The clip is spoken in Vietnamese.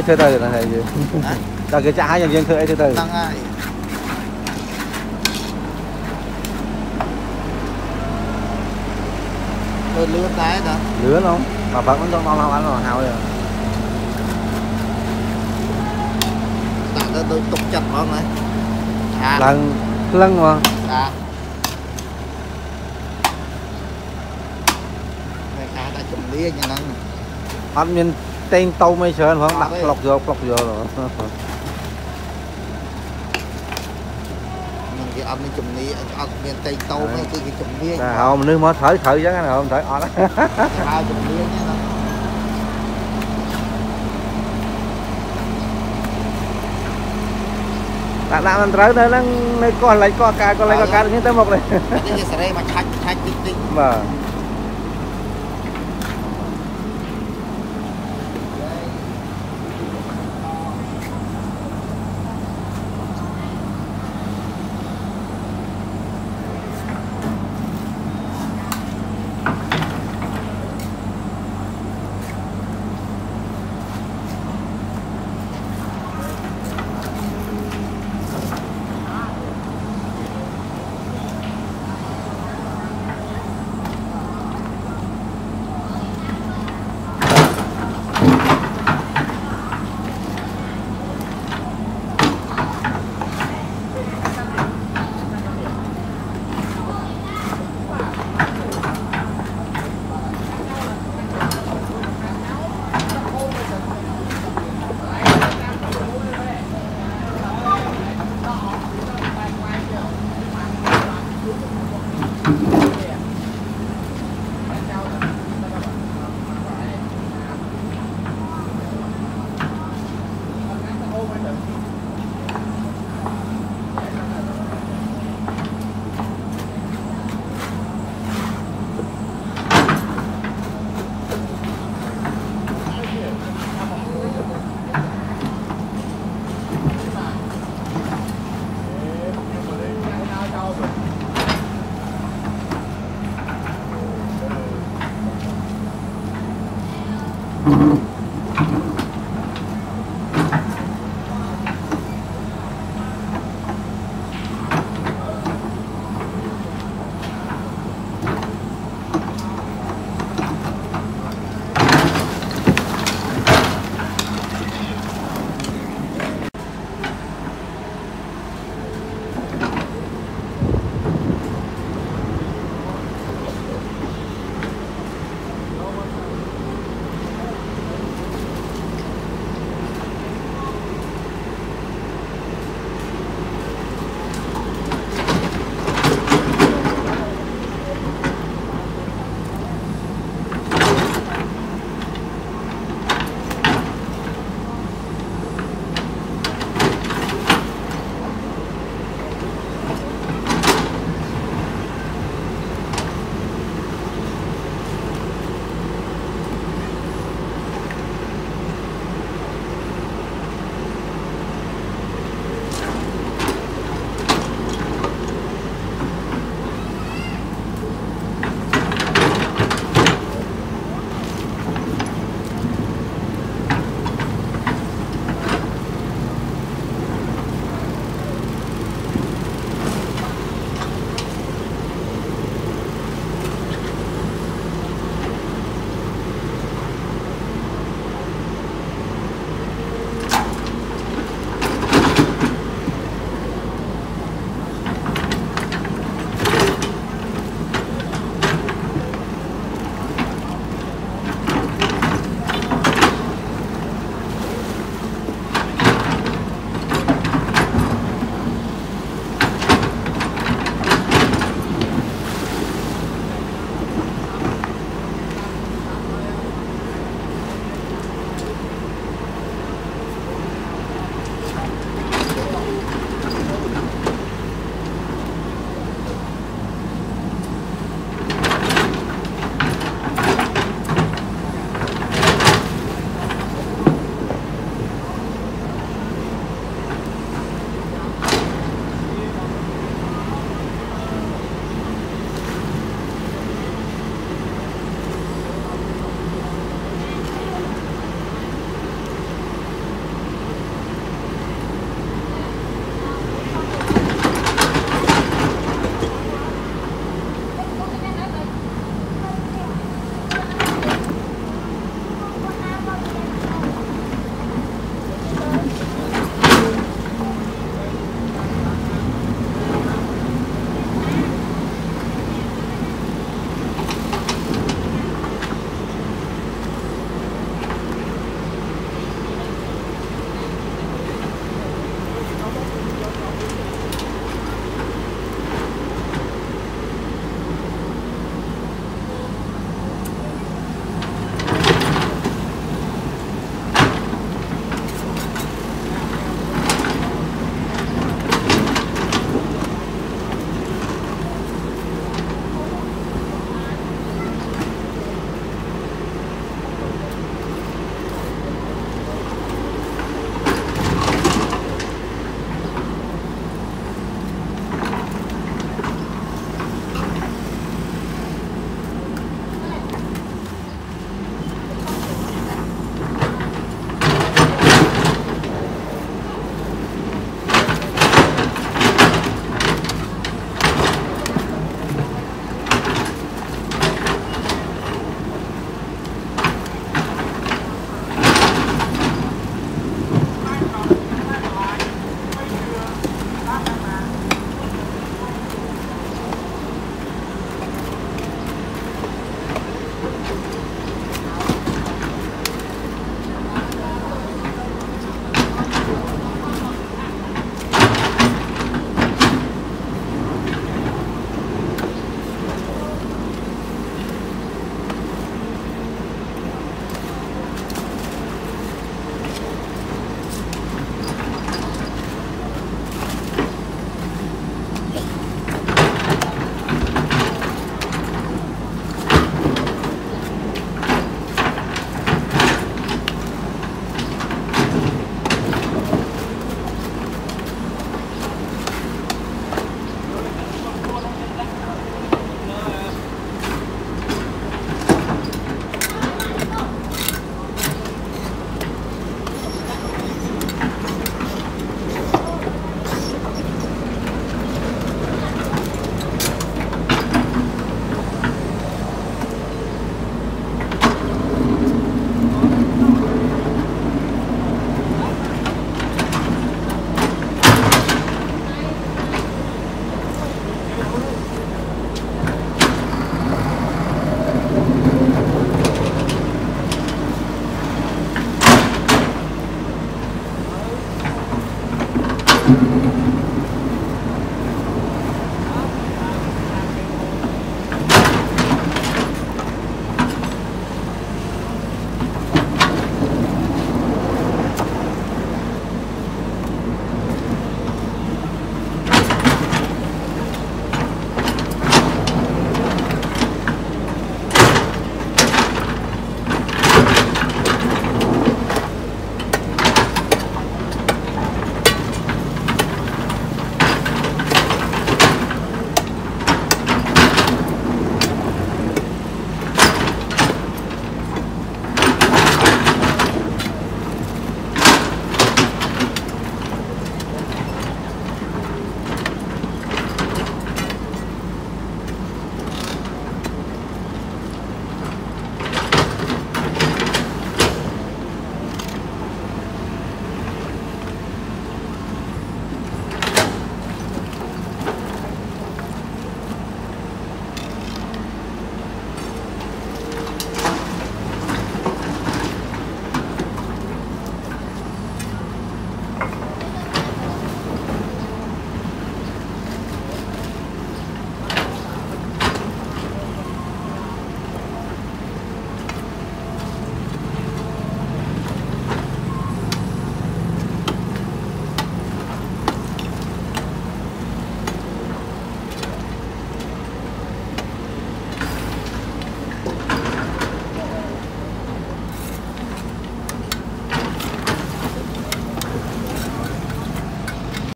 ấy thứ tư là gì ta cái trái nhân dân thứ ấy thứ tư lứa tái đó. Lứa không? Mà vẫn còn bao lâu anh rồi hao rồi tại tôi tôi tục chặt con này. lần lần mà. À. Hãy subscribe cho kênh Ghiền Mì Gõ Để không bỏ lỡ những video hấp dẫn មកហើយដាក់ទៅដូចទុកចិត្តហ្មងណាឆាឡើងក្លឹងមកតាតែការដាក់ជំនាញអាហ្នឹងអត់មានតេងតោមអីច្រើនផងដាក់ផ្លុកយកផ្លុកយកនឹងគេអត់មានជំនាញអត់មានតេងតោទេគឺគេជំនាញតែហៅមនុស្សមកត្រូវត្រូវអញ្ចឹងហៅត្រូវអត់ហៅជំនាញហ្នឹងដាក់ដាក់មិនត្រូវទៅហ្នឹងនៅកោះឡៃកោះការកោះឡៃកោះការនេះទៅមកនេះនេះគេសេរីមកឆាច់ឆាច់តិចតិចបាទ Mm-hmm.